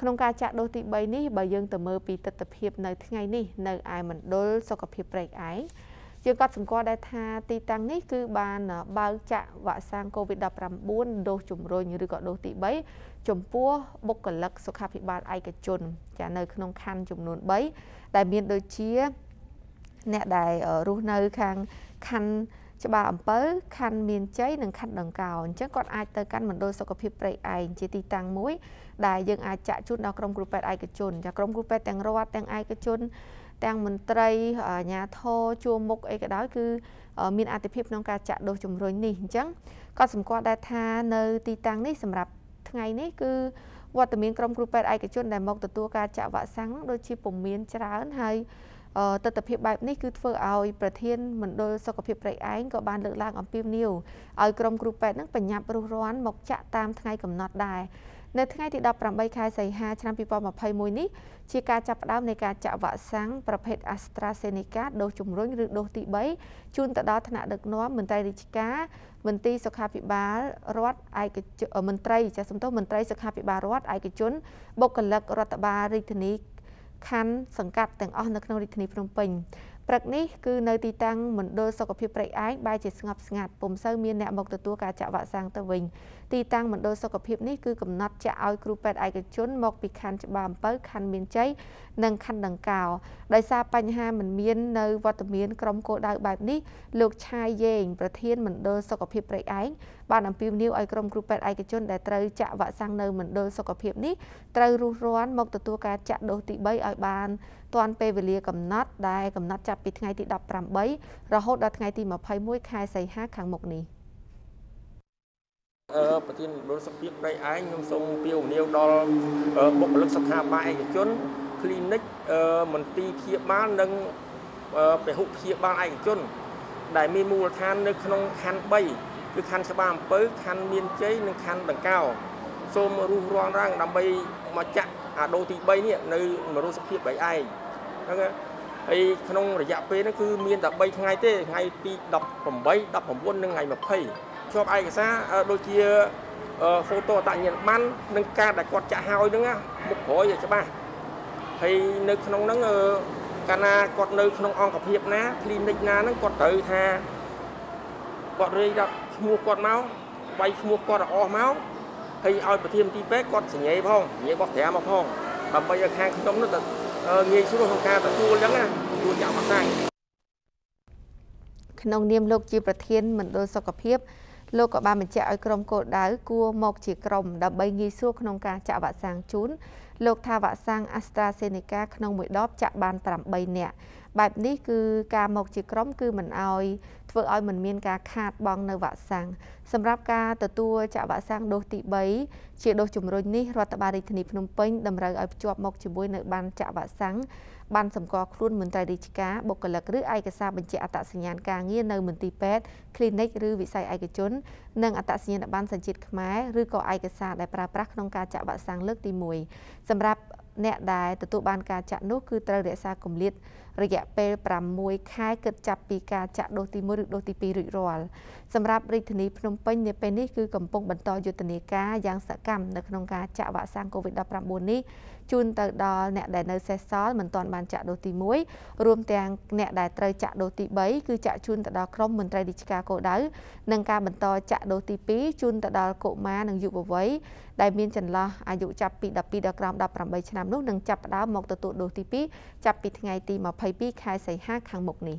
ក្នុងការចាក់ដូសទី3នេះបើយើងទៅមើលពីទស្សនវិជ្ជានៅថ្ងៃនេះនៅឯមណ្ឌលសុខភាពព្រែកឯងយើងក៏សម្គាល់ដែរថាទីតាំងនេះគឺបានបើកចាក់វ៉ាក់សាំង COVID-19 ដូសជំរុញឬក៏ដូសទី3ចំពោះបុគ្គលិកសុខាភិបាលឯកជនចានៅក្នុងខណ្ឌចំនួន3ដែលមានដូចជាអ្នកដែលរស់នៅខាងខណ្ឌ ច្បារអំពៅខណ្ឌមានជ័យនិងខណ្ឌដង្កោអញ្ចឹងគាត់អាចទៅកាន់មណ្ឌលសុខភាពព្រៃឯងជាទីតាំងមួយដែលយើងអាចចាក់ជូនដល់ក្រុមគ្រូពេទ្យឯកជនចាក្រុមគ្រូពេទ្យទាំងរដ្ឋទាំងឯកជនទាំងមន្ត្រីអាជ្ញាធរជួរមុខអីក៏ដោយគឺមានអតិភិបក្នុងការចាក់ដូសជំរុញនេះអញ្ចឹងក៏សម្គាល់ដែរថានៅទីតាំងនេះសម្រាប់ថ្ងៃនេះគឺវត្តមានក្រុមគ្រូពេទ្យឯកជនដែលមកទទួលការចាក់វ៉ាក់សាំងដូចជាពុំមានច្រើនហើយ ទស្សនវិជ្ជាបែបនេះគឺធ្វើឲ្យប្រធានមណ្ឌលសុខភាពព្រៃឯងក៏បានលើកឡើងអំពីនីវឲ្យក្រុមគ្រូពេទ្យនឹងបញ្ញាប់រុះរាន់មកចាក់តាមថ្ងៃកំណត់ដែរនៅថ្ងៃទី18ខែសីហាឆ្នាំ2021នេះជាការចាប់ផ្ដើមនៃការចាក់វ៉ាក់សាំងប្រភេទ AstraZeneca ដូសជំរុញឬដូសទី3ជូនទៅដល់ថ្នាក់ដឹកនាំមន្ត្រីរាជការមន្ទីរសុខាភិបាលរដ្ឋឯកជនមន្ត្រីចាស់សំទោសមន្ត្រីសុខាភិបាលរដ្ឋឯកជនបុគ្គលិករដ្ឋបាលរាជធានី ខណ្ឌសង្កាត់ទាំងអស់នៅក្នុងរាជធានីភ្នំពេញ ព្រឹកនេះគឺនៅទីតាំងមណ្ឌលសុខភាពព្រៃឯងបែរជាស្ងប់ស្ងាត់ពុំសូវមានអ្នកមកទទួលការចាក់វ៉ាក់សាំងទៅវិញទីតាំងមណ្ឌលសុខភាពនេះគឺកំណត់ចាក់ឲ្យគ្រូពេទ្យឯកជនមកពីខណ្ឌច្បារអំពៅខណ្ឌមានជ័យនិងខណ្ឌដង្កោដោយសារបញ្ហាមិនមាននៅវត្តមានក្រុមគោលដៅបែបនេះលោកឆាយយេងប្រធានមណ្ឌលសុខភាពព្រៃឯងបានអំពាវនាវឲ្យក្រុមគ្រូពេទ្យឯកជនដែលត្រូវចាក់វ៉ាក់សាំងនៅមណ្ឌលសុខភាពនេះត្រូវរុះរាន់មកទទួលការចាក់ដូសទី3ឲ្យបាន ទាន់ពេលវេលាកំណត់ដែលកំណត់ចាប់ពីថ្ងៃទី18រហូតដល់ថ្ងៃទី21ខែសីហាខាងមុខនេះអឺប្រធានមណ្ឌលសុខភាពព្រៃឯងខ្ញុំសូមពាវនាវដល់បុគ្គលិកសុខាភិបាលឯកជន clinic មន្ទីរព្យាបាលនិងពហុព្យាបាលឯកជន ដែលមានមូលដ្ឋាននៅក្នុងខណ្ឌ3គឺខណ្ឌច្បារអំពៅខណ្ឌមានជ័យនិងខណ្ឌដង្កោសូមរុះរាន់រាំងដើម្បីមកចាក់ អាដូទី3នេះនៅមរុសភាពបីឯងហ្នឹងហើយក្នុងរយៈពេលហ្នឹងគឺមានតែ3ថ្ងៃទេថ្ងៃទី18 19និងថ្ងៃ20ជាប់ឯកសារដូចជាហ្វូតូអត្តញ្ញាណប័ណ្ណនិងការដែលគាត់ចាក់ហើយហ្នឹងមុខក្រោយឲ្យច្បាស់ហើយនៅក្នុងហ្នឹងកាលណាគាត់នៅក្នុងអង្គភាពណា clinic ណាហ្នឹងគាត់ត្រូវថាគាត់រាយដាក់ឈ្មោះគាត់មកវាយឈ្មោះគាត់អស់មក ហើយឲ្យប្រធានទីពេទ្យគាត់សញ្ញេផងសញ្ញេបោះត្រាមកផងដើម្បីឲ្យខាងខ្ញុំនោះទៅងាយស្រួលក្នុងការទទួលអញ្ចឹងណាទទួលចាក់វ៉ាក់សាំងក្នុងនាមលោកជាប្រធានមណ្ឌលសុខភាពលោកក៏បានបញ្ជាក់ឲ្យក្រុមគោលដៅគួរមកជាក្រុមដើម្បីងាយស្រួលក្នុងការចាក់វ៉ាក់សាំងជូនលោកថាវ៉ាក់សាំង AstraZeneca ក្នុងមួយដបចាក់បាន8នាក់ បែបនេះគឺការមកជាក្រុមគឺមិនអោយធ្វើឲ្យមិនមានការខាតបង់នៅវ៉ាក់សាំងសម្រាប់ការទទួលចាក់វ៉ាក់សាំងដូសទី3ជាដូសជំរុញនេះរដ្ឋបាលរាជធានីភ្នំពេញតម្រូវឲ្យភ្ជាប់មកជាមួយនៅបានចាក់វ៉ាក់សាំងបានសម្គាល់ខ្លួនមន្ត្រីរាជការបុគ្គលិកឬឯកសារបញ្ជាក់អត្តសញ្ញាណការងារនៅមន្ទីរពេទ្យ clinic ឬវិស័យឯកជននិងអត្តសញ្ញាណប័ណ្ណសញ្ជាតិខ្មែរឬក៏ឯកសារដែលប្រើប្រាស់ក្នុងការចាក់វ៉ាក់សាំងលើកទី1សម្រាប់អ្នកដែលទទួលបានការចាក់នោះគឺត្រូវរក្សាគម្លាត រយៈពេល6ខែគិតចាប់ពីការចាក់ដូសទី1ឬដូសទី2រួចរាល់សម្រាប់រាជធានីភ្នំពេញនៅពេលនេះគឺកំពុងបន្តយុទ្ធនាការយ៉ាងសកម្មនៅក្នុងការចាក់វ៉ាក់សាំង COVID-19 នេះជូនទៅដល់អ្នកដែលនៅសេសសល់មិនទាន់បានចាក់ដូសទី1រួមទាំងអ្នកដែលត្រូវចាក់ដូសទី3គឺចាក់ជូនទៅដល់ក្រុមមន្ត្រីរាជការគោលដៅនិងការបន្តចាក់ដូសទី2ជូនទៅដល់កុមារនិងយុវវ័យដែលមានចន្លោះអាយុចាប់ពី12ដល់ក្រោម18ឆ្នាំនោះនឹងចាប់ផ្ដើមមកទទួលដូសទី2ចាប់ពីថ្ងៃទី22ខែសីហាខាងមុខនេះ